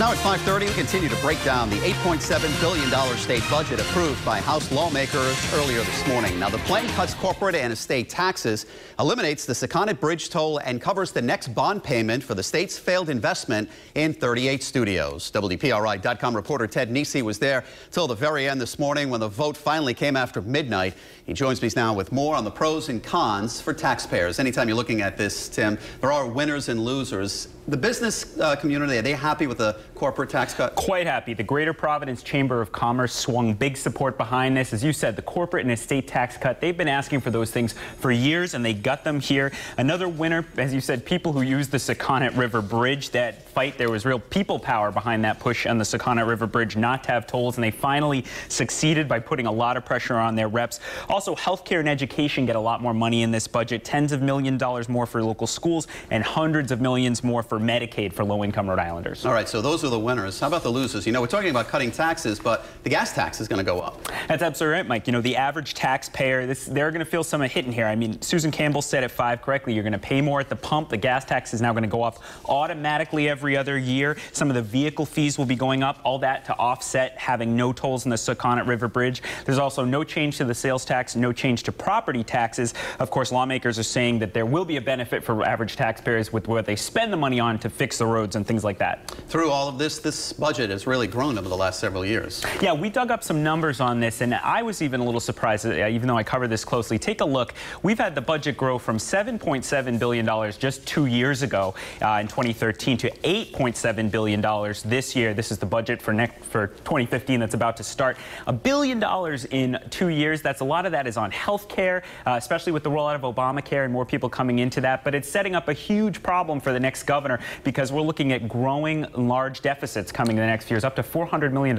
Now at 5.30, we continue to break down the $8.7 billion state budget approved by House lawmakers earlier this morning. Now, the plan cuts corporate and estate taxes, eliminates the Sakonnet Bridge toll, and covers the next bond payment for the state's failed investment in 38 studios. WPRI.com reporter Ted Nesi was there till the very end this morning when the vote finally came after midnight. He joins me now with more on the pros and cons for taxpayers. Anytime you're looking at this, Tim, there are winners and losers. The business uh, community, are they happy with the corporate tax cut? Quite happy. The Greater Providence Chamber of Commerce swung big support behind this. As you said, the corporate and estate tax cut, they've been asking for those things for years, and they got them here. Another winner, as you said, people who use the Sakonnet River Bridge. That fight, there was real people power behind that push on the Sakonnet River Bridge not to have tolls, and they finally succeeded by putting a lot of pressure on their reps. Also, healthcare and education get a lot more money in this budget, tens of million dollars more for local schools, and hundreds of millions more for Medicaid for low-income Rhode Islanders. All right, so those are the winners. How about the losers? You know, we're talking about cutting taxes, but the gas tax is going to go up. That's absolutely right, Mike. You know, the average taxpayer, this, they're going to feel some hit in here. I mean, Susan Campbell said it 5 correctly, you're going to pay more at the pump. The gas tax is now going to go up automatically every other year. Some of the vehicle fees will be going up, all that to offset having no tolls in the Sakonnet River Bridge. There's also no change to the sales tax, no change to property taxes. Of course, lawmakers are saying that there will be a benefit for average taxpayers with what they spend the money on to fix the roads and things like that. Through all of this, this budget has really grown over the last several years. Yeah, we dug up some numbers on this, and I was even a little surprised, even though I cover this closely. Take a look. We've had the budget grow from $7.7 billion just two years ago uh, in 2013 to $8.7 billion this year. This is the budget for, next, for 2015 that's about to start. A billion dollars in two years. That's a lot of that is on health care, uh, especially with the rollout of Obamacare and more people coming into that. But it's setting up a huge problem for the next governor because we're looking at growing large deficits coming in the next few years, up to $400 million.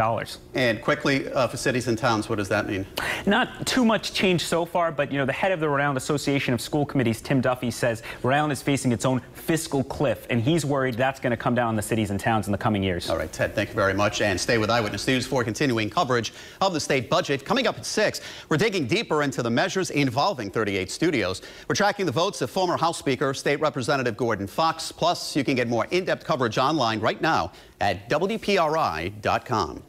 And quickly, uh, for cities and towns, what does that mean? Not too much change so far, but you know, the head of the Rhode Island Association of School Committees, Tim Duffy, says Rhode Island is facing its own fiscal cliff, and he's worried that's going to come down on the cities and towns in the coming years. All right, Ted, thank you very much, and stay with Eyewitness News for continuing coverage of the state budget. Coming up at 6, we're digging deeper into the measures involving 38 studios. We're tracking the votes of former House Speaker, State Representative Gordon Fox. Plus, you can get more in-depth coverage online right now at WPRI.com.